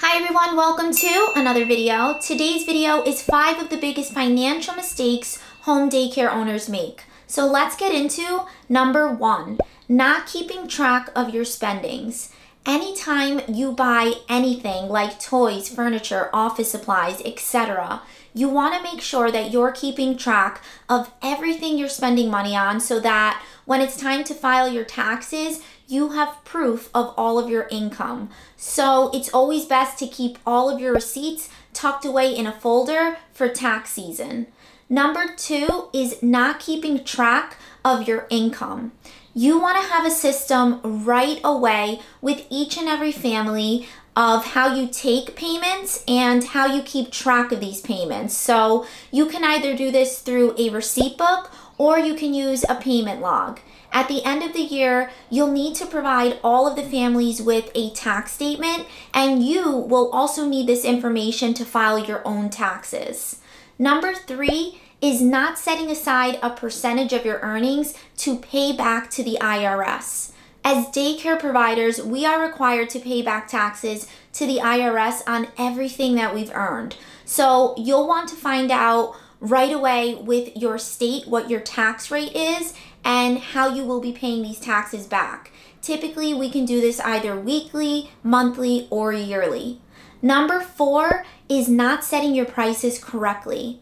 Hi everyone, welcome to another video. Today's video is five of the biggest financial mistakes home daycare owners make. So let's get into number one, not keeping track of your spendings. Anytime you buy anything like toys, furniture, office supplies, etc., you want to make sure that you're keeping track of everything you're spending money on so that when it's time to file your taxes, you have proof of all of your income. So it's always best to keep all of your receipts tucked away in a folder for tax season. Number two is not keeping track of your income. You want to have a system right away with each and every family of how you take payments and how you keep track of these payments. So you can either do this through a receipt book or you can use a payment log. At the end of the year, you'll need to provide all of the families with a tax statement, and you will also need this information to file your own taxes. Number three is not setting aside a percentage of your earnings to pay back to the IRS. As daycare providers, we are required to pay back taxes to the IRS on everything that we've earned. So you'll want to find out right away with your state what your tax rate is and how you will be paying these taxes back. Typically, we can do this either weekly, monthly, or yearly. Number four is not setting your prices correctly.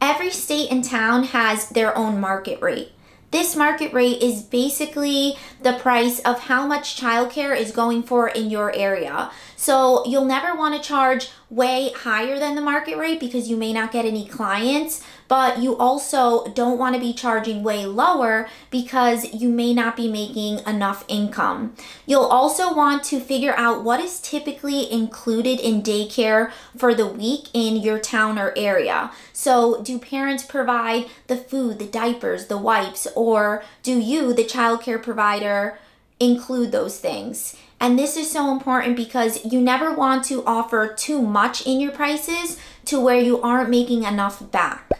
Every state and town has their own market rate. This market rate is basically the price of how much childcare is going for in your area. So you'll never want to charge way higher than the market rate because you may not get any clients, but you also don't want to be charging way lower because you may not be making enough income. You'll also want to figure out what is typically included in daycare for the week in your town or area. So, do parents provide the food, the diapers, the wipes, or do you, the childcare provider, include those things? And this is so important because you never want to offer too much in your prices to where you aren't making enough back.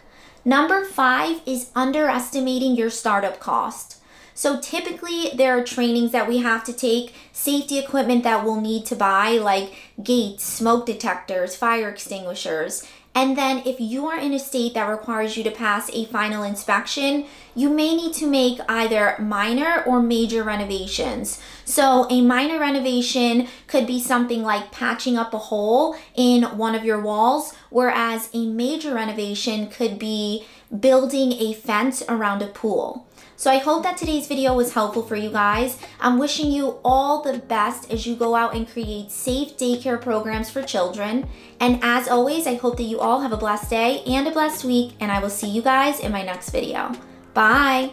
Number five is underestimating your startup cost. So typically there are trainings that we have to take, safety equipment that we'll need to buy like gates, smoke detectors, fire extinguishers, and then if you are in a state that requires you to pass a final inspection, you may need to make either minor or major renovations. So a minor renovation could be something like patching up a hole in one of your walls, whereas a major renovation could be building a fence around a pool. So I hope that today's video was helpful for you guys. I'm wishing you all the best as you go out and create safe daycare programs for children. And as always, I hope that you all have a blessed day and a blessed week, and I will see you guys in my next video. Bye!